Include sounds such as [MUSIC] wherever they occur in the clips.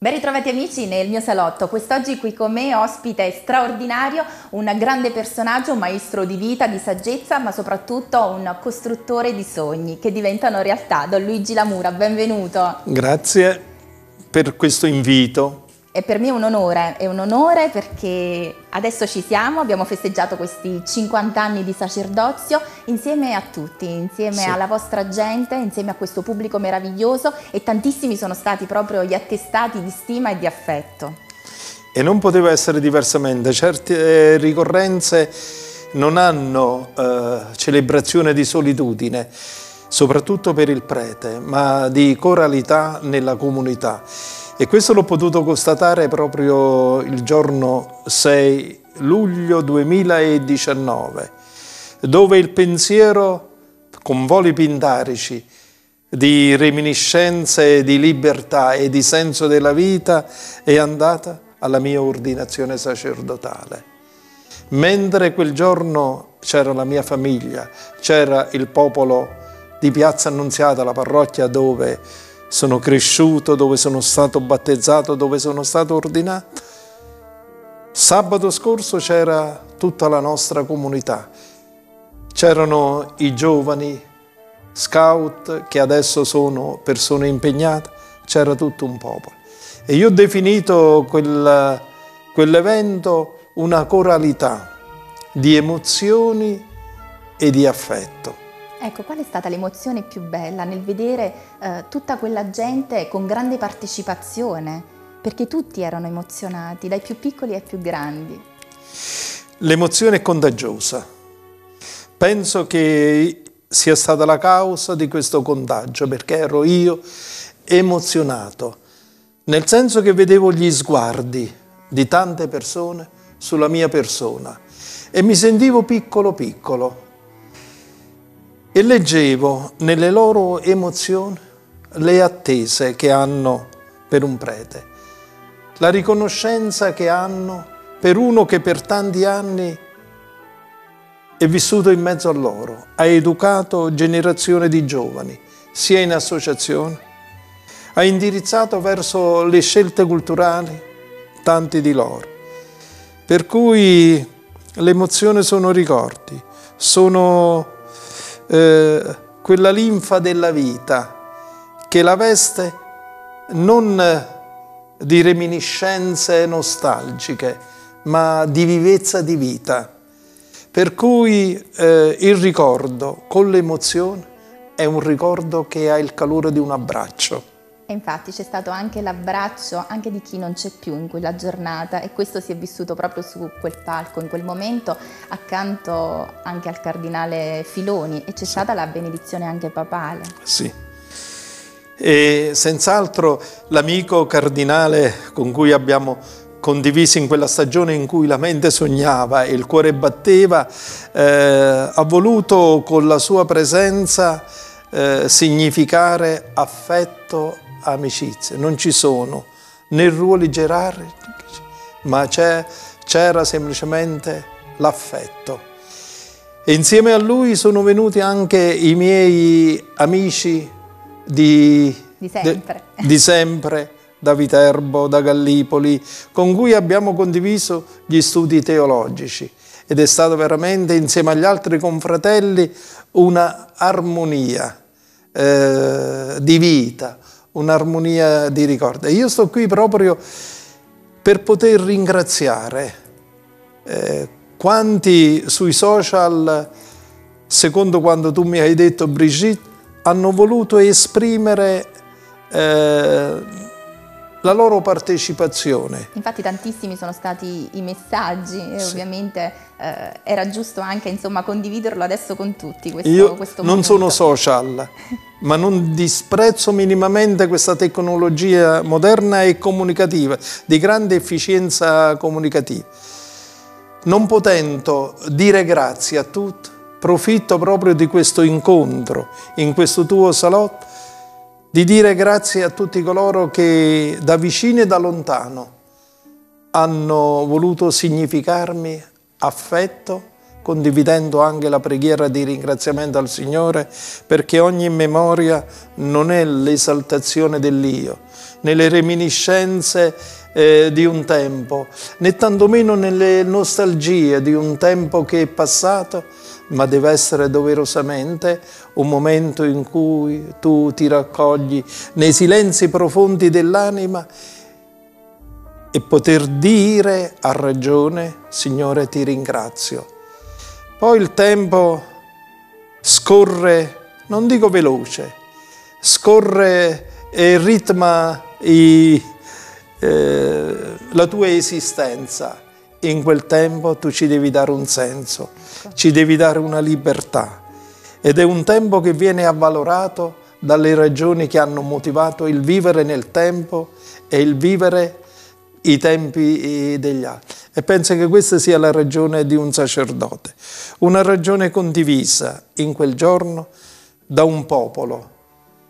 Ben ritrovati amici nel mio salotto, quest'oggi qui con me ospite straordinario, un grande personaggio, un maestro di vita, di saggezza, ma soprattutto un costruttore di sogni che diventano realtà. Don Luigi Lamura, benvenuto. Grazie per questo invito. E per me è un onore, è un onore perché adesso ci siamo, abbiamo festeggiato questi 50 anni di sacerdozio insieme a tutti, insieme sì. alla vostra gente, insieme a questo pubblico meraviglioso e tantissimi sono stati proprio gli attestati di stima e di affetto. E non poteva essere diversamente, certe eh, ricorrenze non hanno eh, celebrazione di solitudine, soprattutto per il prete, ma di coralità nella comunità. E questo l'ho potuto constatare proprio il giorno 6 luglio 2019, dove il pensiero con voli pindarici di reminiscenze, di libertà e di senso della vita è andata alla mia ordinazione sacerdotale. Mentre quel giorno c'era la mia famiglia, c'era il popolo di Piazza Annunziata, la parrocchia dove sono cresciuto, dove sono stato battezzato, dove sono stato ordinato. Sabato scorso c'era tutta la nostra comunità, c'erano i giovani scout che adesso sono persone impegnate, c'era tutto un popolo. E io ho definito quel, quell'evento una coralità di emozioni e di affetto. Ecco, qual è stata l'emozione più bella nel vedere eh, tutta quella gente con grande partecipazione? Perché tutti erano emozionati, dai più piccoli ai più grandi. L'emozione è contagiosa. Penso che sia stata la causa di questo contagio, perché ero io emozionato, nel senso che vedevo gli sguardi di tante persone sulla mia persona e mi sentivo piccolo piccolo e leggevo nelle loro emozioni le attese che hanno per un prete, la riconoscenza che hanno per uno che per tanti anni è vissuto in mezzo a loro, ha educato generazioni di giovani, sia in associazione, ha indirizzato verso le scelte culturali tanti di loro. Per cui le emozioni sono ricordi, sono eh, quella linfa della vita che la veste non di reminiscenze nostalgiche, ma di vivezza di vita. Per cui eh, il ricordo con l'emozione è un ricordo che ha il calore di un abbraccio. E infatti c'è stato anche l'abbraccio anche di chi non c'è più in quella giornata e questo si è vissuto proprio su quel palco, in quel momento, accanto anche al cardinale Filoni e c'è stata la benedizione anche papale. Sì. E senz'altro l'amico cardinale con cui abbiamo condiviso in quella stagione in cui la mente sognava e il cuore batteva, eh, ha voluto con la sua presenza eh, significare affetto amicizie, non ci sono né ruoli gerarchici, ma c'era semplicemente l'affetto. E insieme a lui sono venuti anche i miei amici di, di sempre. De, di sempre da Viterbo, da Gallipoli, con cui abbiamo condiviso gli studi teologici ed è stato veramente insieme agli altri confratelli una armonia eh, di vita, un'armonia di ricordo. E io sto qui proprio per poter ringraziare eh, quanti sui social, secondo quando tu mi hai detto Brigitte, hanno voluto esprimere eh, la loro partecipazione. Infatti tantissimi sono stati i messaggi e sì. ovviamente eh, era giusto anche insomma, condividerlo adesso con tutti. Questo, Io questo non sono social, [LAUGHS] ma non disprezzo minimamente questa tecnologia moderna e comunicativa, di grande efficienza comunicativa. Non potendo dire grazie a tutti, profitto proprio di questo incontro in questo tuo salotto di dire grazie a tutti coloro che da vicino e da lontano hanno voluto significarmi affetto condividendo anche la preghiera di ringraziamento al Signore, perché ogni memoria non è l'esaltazione dell'io, nelle reminiscenze eh, di un tempo, né tantomeno nelle nostalgie di un tempo che è passato, ma deve essere doverosamente un momento in cui tu ti raccogli nei silenzi profondi dell'anima e poter dire a ragione, Signore ti ringrazio. Poi il tempo scorre, non dico veloce, scorre e ritma i, eh, la tua esistenza. In quel tempo tu ci devi dare un senso, ci devi dare una libertà. Ed è un tempo che viene avvalorato dalle ragioni che hanno motivato il vivere nel tempo e il vivere i tempi eh, degli altri. E penso che questa sia la ragione di un sacerdote, una ragione condivisa in quel giorno da un popolo.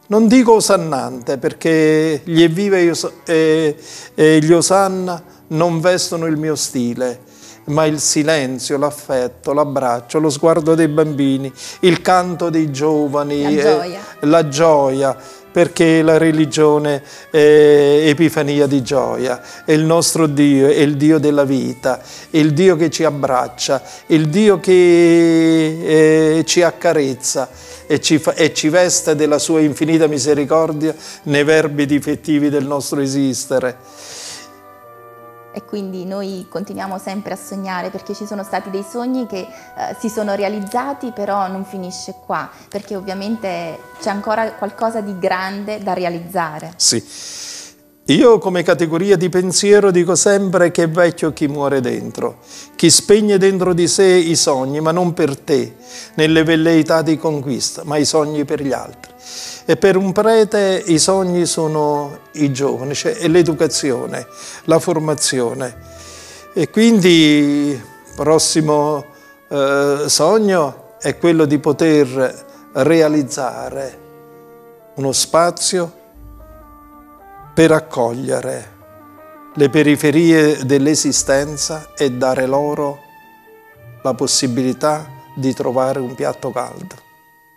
Non dico osannante perché gli evvive e, e gli osanna non vestono il mio stile, ma il silenzio, l'affetto, l'abbraccio, lo sguardo dei bambini, il canto dei giovani, la gioia, la gioia perché la religione è epifania di gioia, è il nostro Dio, è il Dio della vita, è il Dio che ci abbraccia, è il Dio che eh, ci accarezza e ci, fa, e ci veste della sua infinita misericordia nei verbi difettivi del nostro esistere e quindi noi continuiamo sempre a sognare perché ci sono stati dei sogni che eh, si sono realizzati però non finisce qua perché ovviamente c'è ancora qualcosa di grande da realizzare. Sì. Io come categoria di pensiero dico sempre che è vecchio chi muore dentro, chi spegne dentro di sé i sogni, ma non per te, nelle velleità di conquista, ma i sogni per gli altri. E per un prete i sogni sono i giovani, cioè l'educazione, la formazione. E quindi il prossimo eh, sogno è quello di poter realizzare uno spazio per accogliere le periferie dell'esistenza e dare loro la possibilità di trovare un piatto caldo.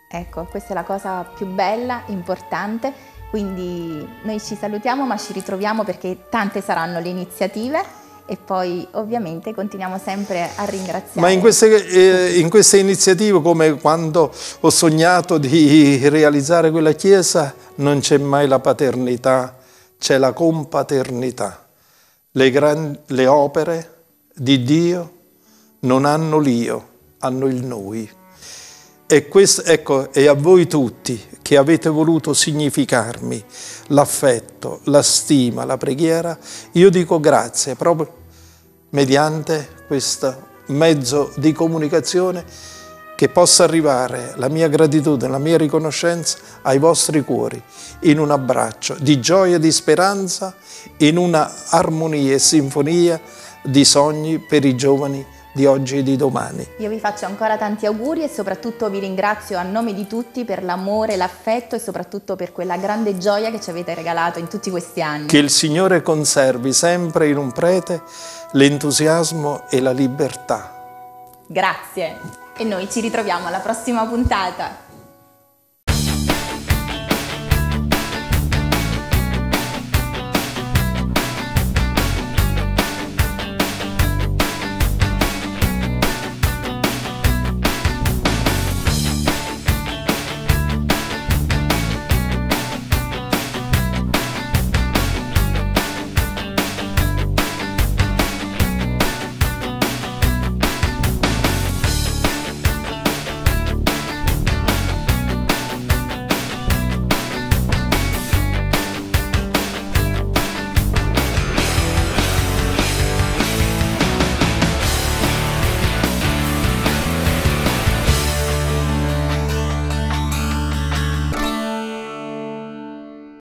Ecco, questa è la cosa più bella, importante, quindi noi ci salutiamo ma ci ritroviamo perché tante saranno le iniziative e poi ovviamente continuiamo sempre a ringraziare. Ma in queste, eh, in queste, iniziative, come quando ho sognato di realizzare quella chiesa, non c'è mai la paternità, c'è la compaternità. Le, gran, le opere di Dio non hanno l'io, hanno il noi. E, questo, ecco, e a voi tutti che avete voluto significarmi l'affetto, la stima, la preghiera, io dico grazie proprio mediante questo mezzo di comunicazione che possa arrivare la mia gratitudine, la mia riconoscenza ai vostri cuori in un abbraccio di gioia e di speranza, in una armonia e sinfonia di sogni per i giovani di oggi e di domani. Io vi faccio ancora tanti auguri e soprattutto vi ringrazio a nome di tutti per l'amore, l'affetto e soprattutto per quella grande gioia che ci avete regalato in tutti questi anni. Che il Signore conservi sempre in un prete l'entusiasmo e la libertà. Grazie e noi ci ritroviamo alla prossima puntata.